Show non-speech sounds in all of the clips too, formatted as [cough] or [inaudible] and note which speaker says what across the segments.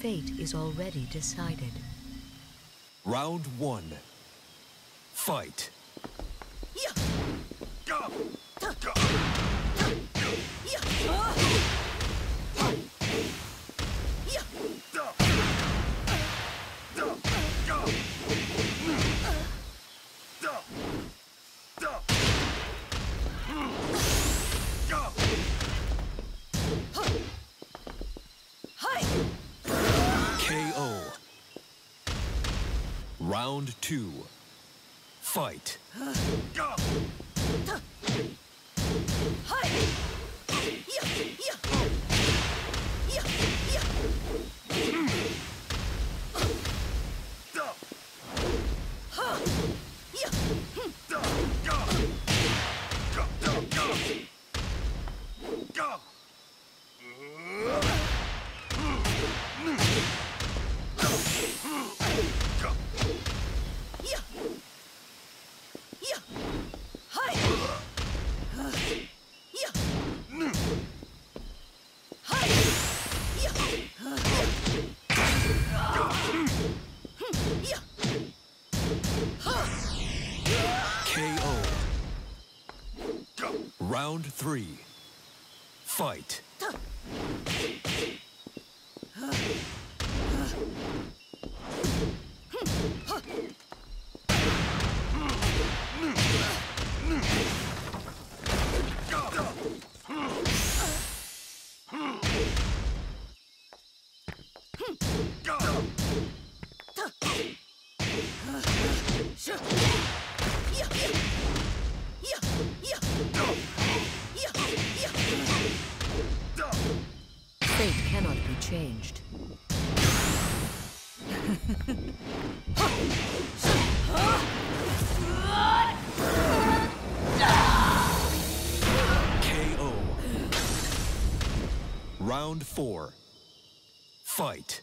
Speaker 1: fate is already decided.
Speaker 2: Round one. Fight. KO. Round two. Fight. Round three. Fight.
Speaker 1: Fate
Speaker 2: Round four. Fight.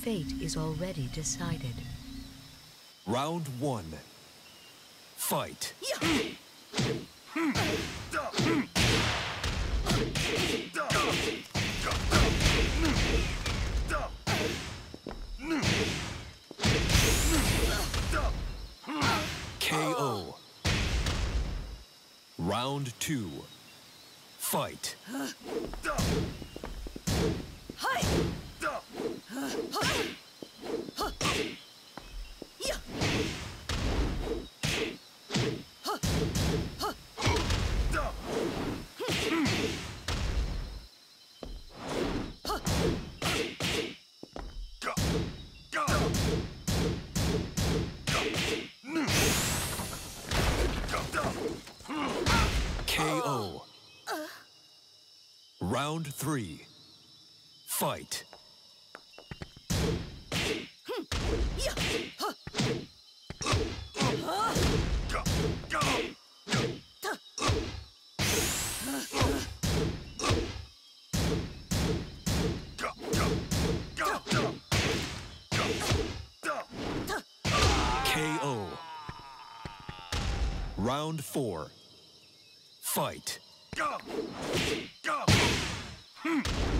Speaker 1: Fate is already decided.
Speaker 2: Round one. Fight. KO. Round two. Fight. KO. Round three. Fight. Round four. Fight.
Speaker 3: Go! Go!
Speaker 2: Hmm.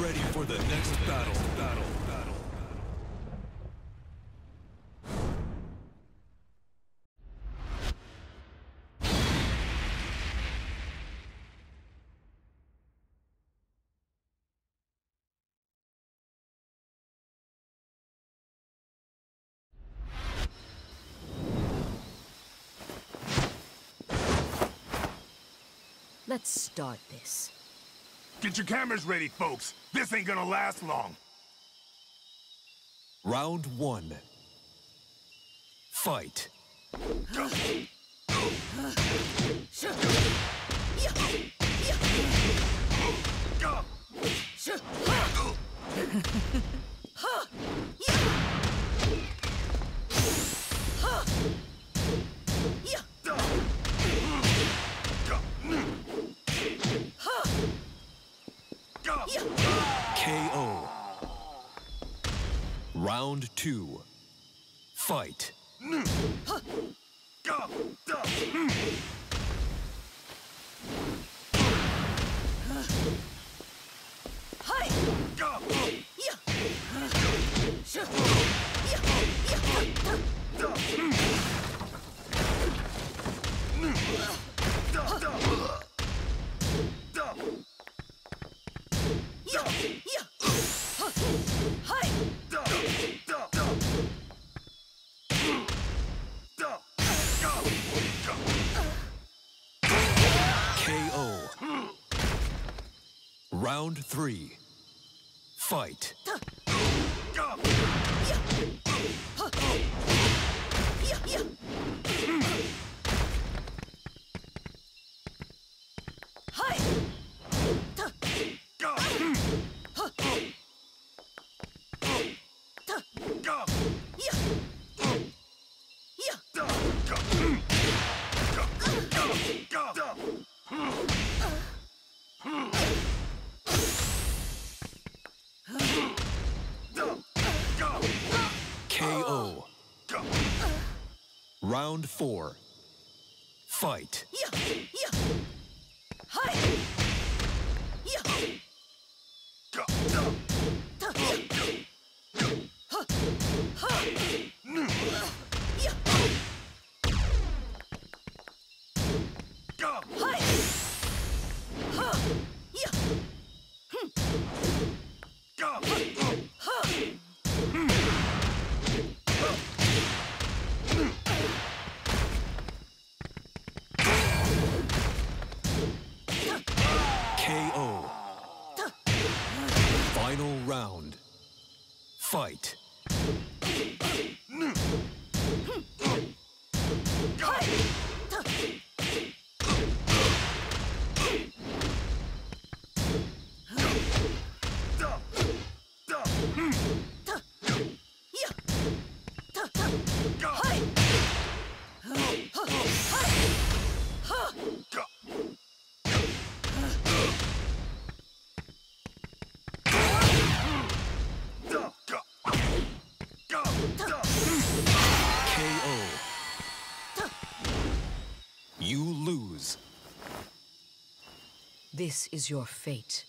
Speaker 2: ready for the next battle. Battle. Battle.
Speaker 1: Let's start this.
Speaker 3: Get your cameras ready, folks. This ain't gonna last long.
Speaker 2: Round one. Fight. [laughs] Round two. Fight. Round three. Fight. Round four. Fight.
Speaker 4: Yeah, yeah.
Speaker 1: This is your fate.